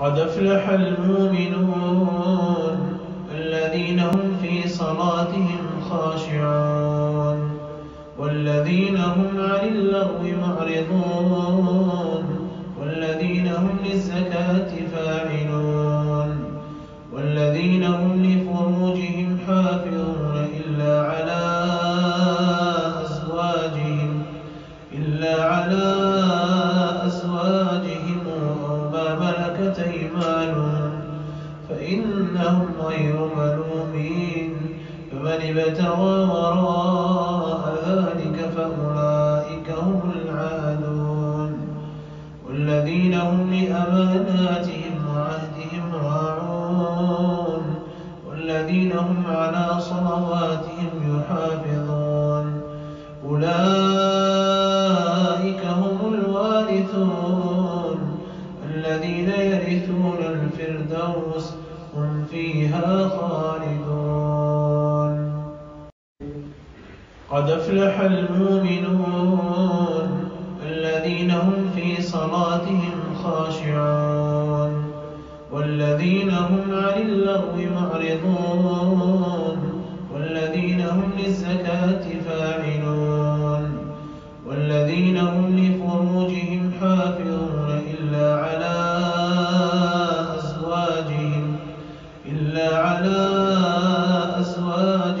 قد أفلح المؤمنون الذين هم في صلاتهم خاشعون والذين هم عن اللغو معرضون والذين هم للزكاة فاعلون والذين هم لفروجهم حافظون إلا على أزواجهم إلا على أزواجهم فإنهم غير ملومين فمن ابتغى وراء ذلك فأولئك هم العادون والذين هم لأماناتهم وعهدهم راعون والذين هم على صلواتهم يحافظون أولئك هم الوارثون الذين يرثون الفردوس فيها خالدون. قد أفلح المؤمنون الذين هم في صلاتهم خاشعون والذين هم عن اللغو معرضون والذين هم للزكاة فاعلون والذين هم لفروجهم حافظون إلا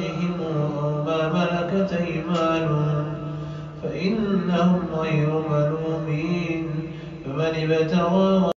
أزواجهم ما ملكت أيمانهم فإنهم غير ملومين. فمن ابتغى